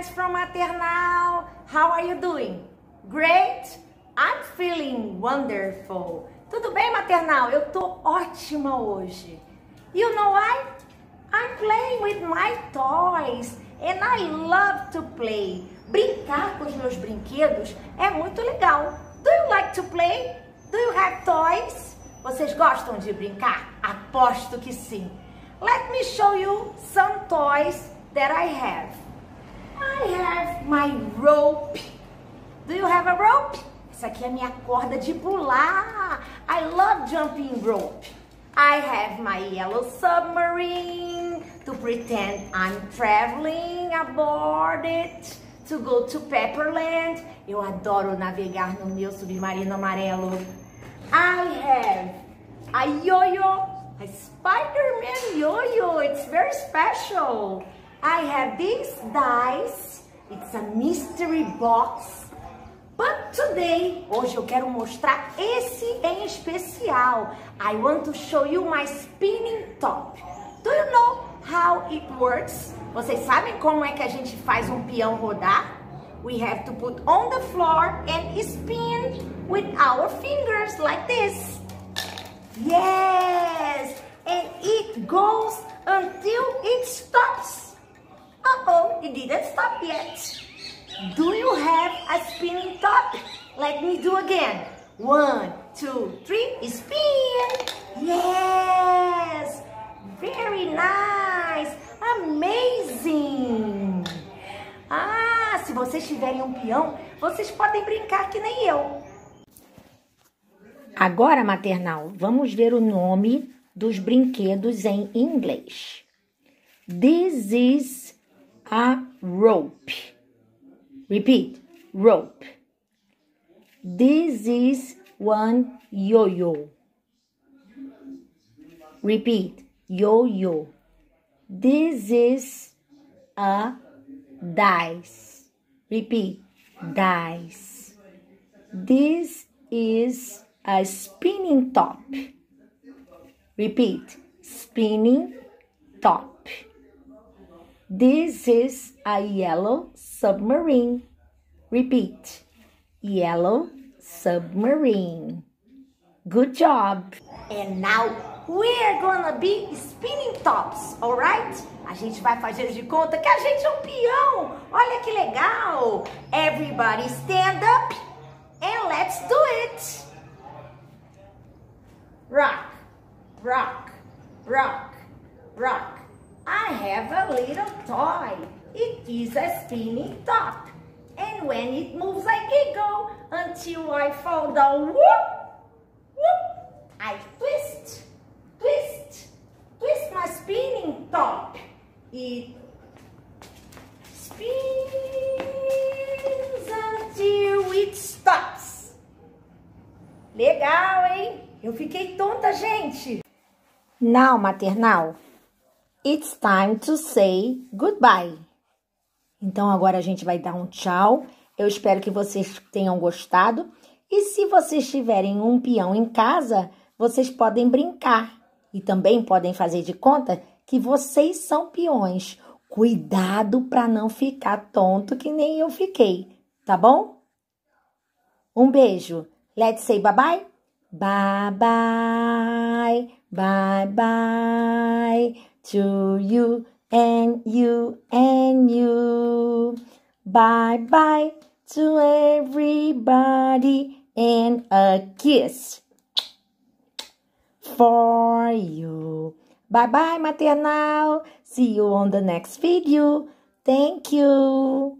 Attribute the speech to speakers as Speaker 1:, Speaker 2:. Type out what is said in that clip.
Speaker 1: friends from Maternal. How are you doing? Great? I'm feeling wonderful. Tudo bem, Maternal? Eu tô ótima hoje. You know why? I'm playing with my toys and I love to play. Brincar com os meus brinquedos é muito legal. Do you like to play? Do you have toys? Vocês gostam de brincar? Aposto que sim. Let me show you some toys that I have. I have my rope. Do you have a rope? Essa aqui é a minha corda de pular. I love jumping rope. I have my yellow submarine to pretend I'm traveling aboard it to go to Pepperland. Eu adoro navegar no meu submarino amarelo. I have a yo-yo, a Spider-Man yo-yo. It's very special. I have these dice. It's a mystery box. But today, hoje eu quero mostrar esse em especial. I want to show you my spinning top. Do you know how it works? Vocês sabem como é que a gente faz um peão rodar? We have to put on the floor and spin with our fingers like this. Yes, and it goes until it stops. It didn't stop yet. Do you have a spinning top? Let me do again. One, two, three, spin. Yes, very nice, amazing. Ah, se vocês tiverem um peão, vocês podem brincar que nem eu. Agora, maternal, vamos ver o nome dos brinquedos em inglês. This is a rope. Repeat, rope. This is one yo-yo. Repeat, yo-yo. This is a dice. Repeat, dice. This is a spinning top. Repeat, spinning top. This is a yellow submarine. Repeat, yellow submarine. Good job. And now we're gonna be spinning tops, alright? A gente vai fazer de conta que a gente é um peão. Olha que legal. Everybody stand up and let's do it. Rock, rock, rock, rock. I have a little toy. It is a spinning top. And when it moves, I giggle until I fall down. Whoop, whoop. I twist, twist, twist my spinning top. It spins until it stops. Legal, hein? Eu fiquei tonta, gente. Now, maternal, it's time to say goodbye. Então agora a gente vai dar um tchau. Eu espero que vocês tenham gostado. E se vocês tiverem um peão em casa, vocês podem brincar. E também podem fazer de conta que vocês são peões. Cuidado para não ficar tonto que nem eu fiquei, tá bom? Um beijo. Let's say bye bye. Bye bye. Bye bye to you and you and you. Bye bye to everybody and a kiss for you. Bye bye, maternal. See you on the next video. Thank you.